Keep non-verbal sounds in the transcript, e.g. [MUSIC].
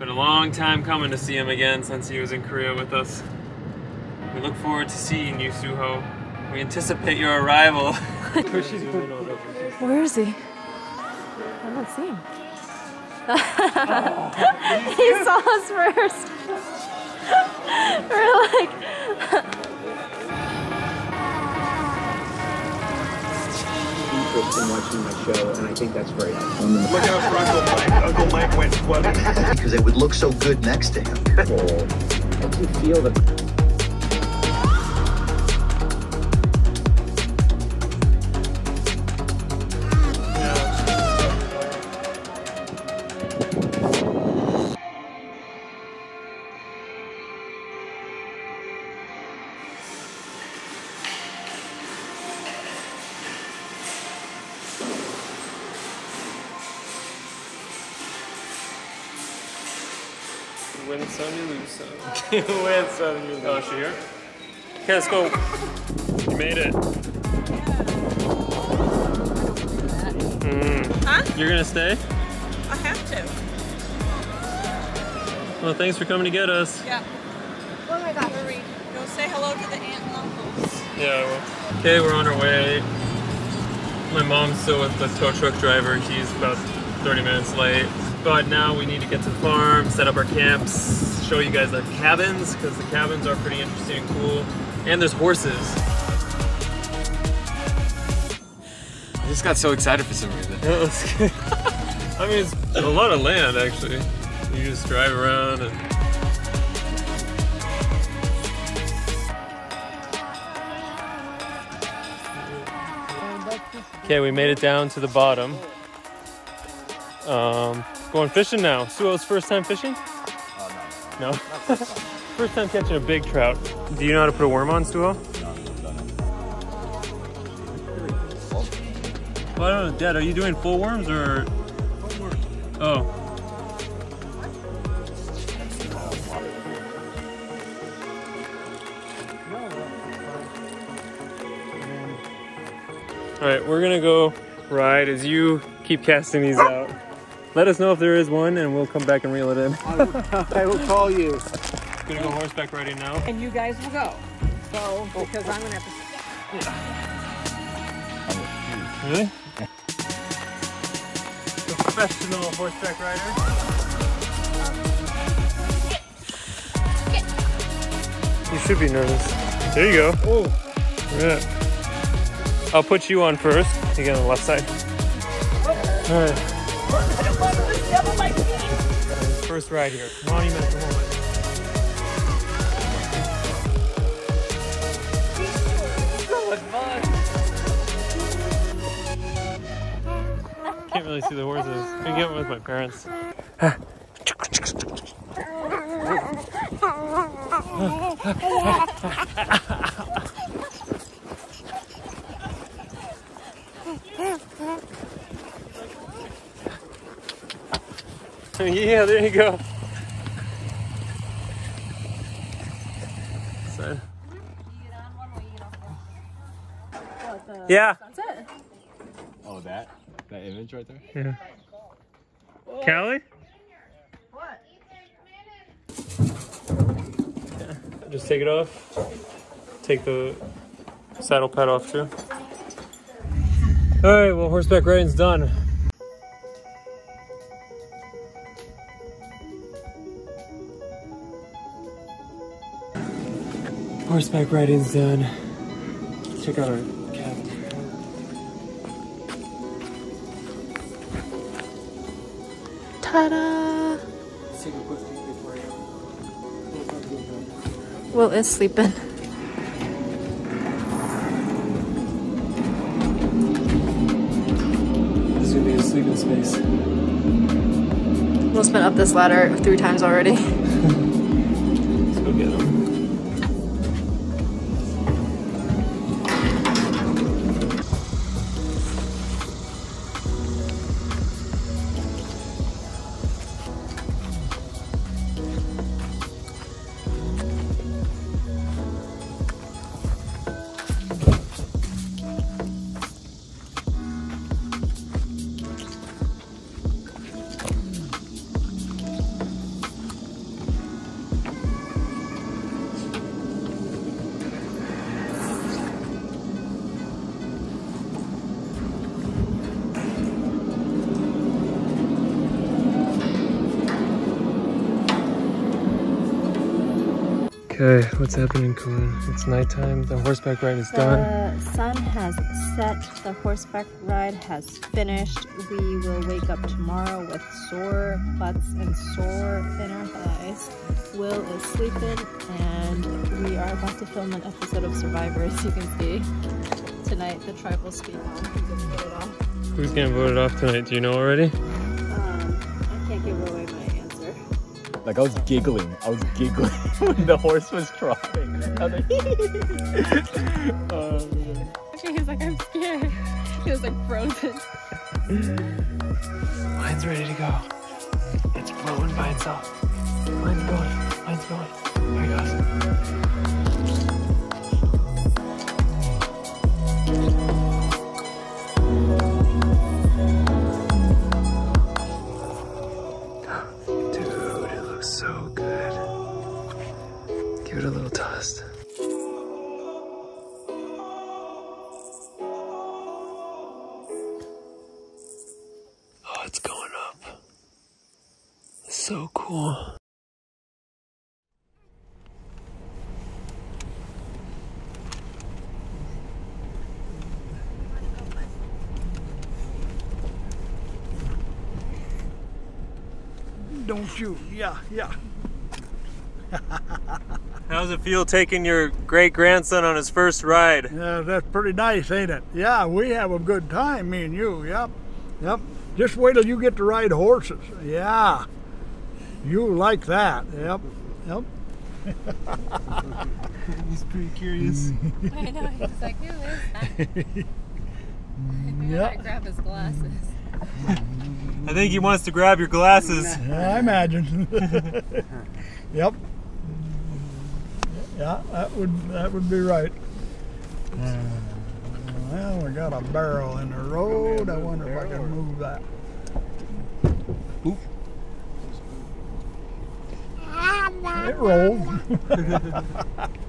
been a long time coming to see him again since he was in Korea with us. We look forward to seeing you, Suho. We anticipate your arrival. [LAUGHS] Where is he? I don't see him. [LAUGHS] he saw us first. [LAUGHS] We're like, interest in watching my show, and I think that's very helpful. Look out for Uncle Mike. Uncle Mike went flooded. [LAUGHS] because it would look so good next to him. [LAUGHS] Makes you feel the Win some, you lose some. you [LAUGHS] win some, you lose. Oh, she here? Okay, let's go. You made it. Mm. Huh? You're gonna stay? I have to. Well, thanks for coming to get us. Yeah. Oh my God. Hurry. Go say hello to the aunt and uncles. Yeah. Well. Okay, we're on our way. My mom's still with the tow truck driver. He's about 30 minutes late. But now we need to get to the farm, set up our camps, show you guys the cabins, because the cabins are pretty interesting and cool. And there's horses. I just got so excited for some reason. Yeah, [LAUGHS] that's good. I mean, it's a lot of land, actually. You just drive around and... Okay, we made it down to the bottom. Um, going fishing now. Suho's first time fishing? no. No? [LAUGHS] first time catching a big trout. Do you know how to put a worm on, Suo? Well, I don't know, Dad, are you doing full worms or? Oh. All right, we're gonna go ride as you keep casting these out. Let us know if there is one and we'll come back and reel it in. I will call you. Gonna go horseback riding now. And you guys will go. So, because I'm going to have to. Really? Professional horseback rider. You should be nervous. There you go. Oh. Yeah. I'll put you on first. You get on the left side. All right. First ride here. Monumental moment. Can't really see the horses. I get one with my parents. [LAUGHS] yeah, there you go. So. Yeah. That's it. Oh, that? That image right there? Yeah. Callie? What? Just take it off. Take the saddle pad off too. All right, well, horseback riding's done. Horseback riding's done. Check out our cabin. ta-da! Let's take a quick peek before I Will is sleeping. This is gonna be a sleeping space. Will's been up this ladder three times already. [LAUGHS] Okay, what's happening, Koheun? It's nighttime. The horseback ride is done. The sun has set. The horseback ride has finished. We will wake up tomorrow with sore butts and sore inner thighs. Will is sleeping, and we are about to film an episode of Survivor, as you can see. Tonight, the tribal speak on. Who gets voted off. Who's getting voted off tonight? Do you know already? Like I was giggling. I was giggling [LAUGHS] when the horse was dropping. [LAUGHS] I was like, oh, man. Actually, he's like, I'm scared. He was like frozen. Mine's ready to go. It's blowing by itself. Mine's going. Mine's going. Here it goes. So cool. Don't you? Yeah, yeah. [LAUGHS] How's it feel taking your great grandson on his first ride? Yeah, that's pretty nice, ain't it? Yeah, we have a good time, me and you. Yep, yep. Just wait till you get to ride horses. Yeah, you like that. Yep, yep. [LAUGHS] He's pretty curious. [LAUGHS] I know. He's like, who is that? [LAUGHS] Maybe Yeah. I grab his glasses. I think he wants to grab your glasses. Yeah, I imagine. yep. Yeah, that would that would be right. Uh, well, we got a barrel in the road. I wonder if I can move that. It rolled. [LAUGHS]